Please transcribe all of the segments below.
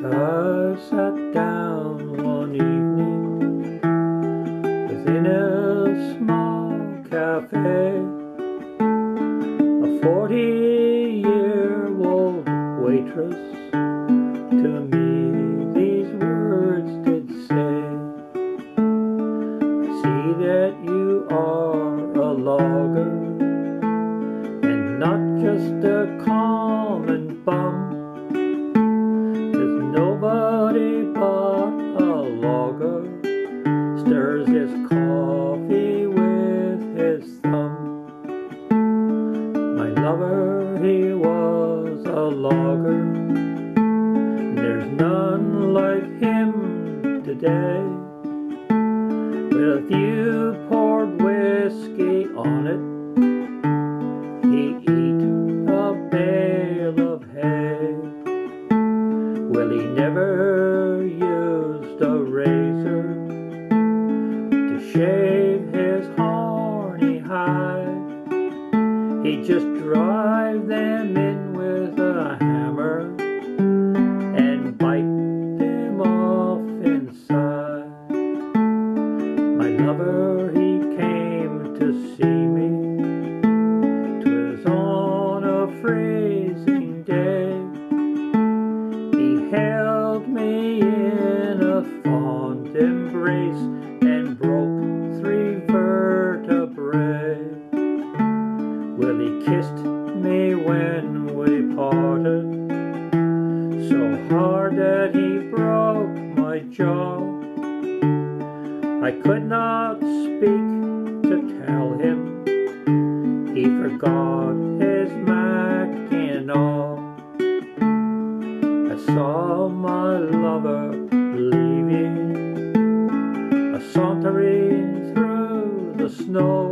I sat down one evening within a small cafe. A forty year old waitress to me these words did say. I see that you are a logger and not just a common bum. Logger. There's none like him today. With you poured whiskey on it, he eat a bale of hay. Well, he never used a razor He just drive them in with a hammer when we parted, so hard that he broke my jaw. I could not speak to tell him he forgot his mackinaw. I saw my lover leaving, a sauntering through the snow,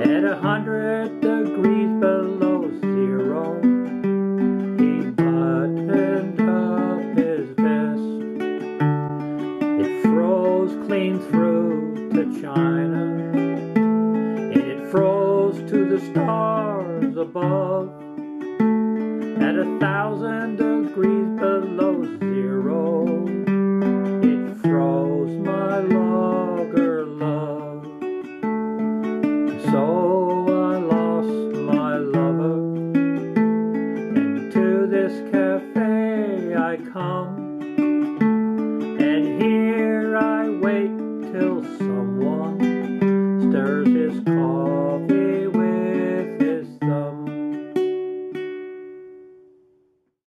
At a hundred degrees below zero, he buttoned up his vest. It froze clean through to China, and it froze to the stars above.